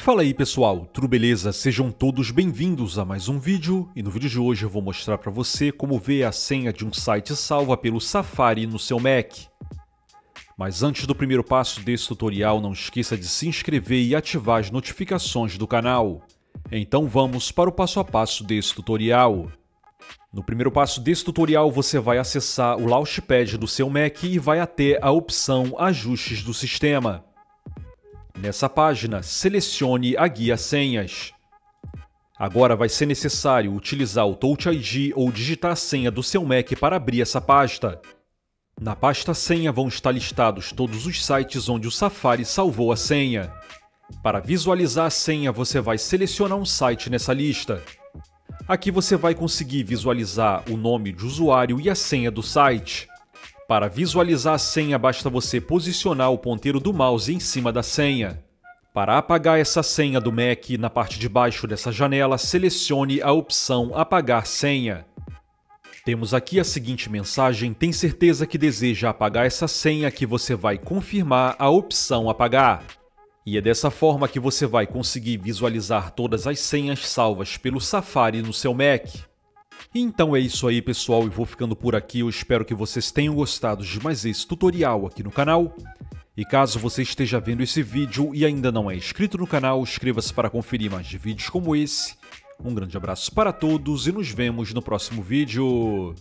Fala aí pessoal, tudo beleza? Sejam todos bem-vindos a mais um vídeo e no vídeo de hoje eu vou mostrar para você como ver a senha de um site salva pelo Safari no seu Mac. Mas antes do primeiro passo desse tutorial, não esqueça de se inscrever e ativar as notificações do canal. Então vamos para o passo a passo desse tutorial. No primeiro passo desse tutorial, você vai acessar o Launchpad do seu Mac e vai até a opção Ajustes do Sistema. Nessa página, selecione a guia Senhas. Agora vai ser necessário utilizar o Touch ID ou digitar a senha do seu Mac para abrir essa pasta. Na pasta Senha vão estar listados todos os sites onde o Safari salvou a senha. Para visualizar a senha, você vai selecionar um site nessa lista. Aqui você vai conseguir visualizar o nome de usuário e a senha do site. Para visualizar a senha, basta você posicionar o ponteiro do mouse em cima da senha. Para apagar essa senha do Mac, na parte de baixo dessa janela, selecione a opção Apagar senha. Temos aqui a seguinte mensagem: tem certeza que deseja apagar essa senha que você vai confirmar a opção Apagar. E é dessa forma que você vai conseguir visualizar todas as senhas salvas pelo Safari no seu Mac. Então é isso aí pessoal, e vou ficando por aqui, eu espero que vocês tenham gostado de mais esse tutorial aqui no canal. E caso você esteja vendo esse vídeo e ainda não é inscrito no canal, inscreva-se para conferir mais vídeos como esse. Um grande abraço para todos e nos vemos no próximo vídeo.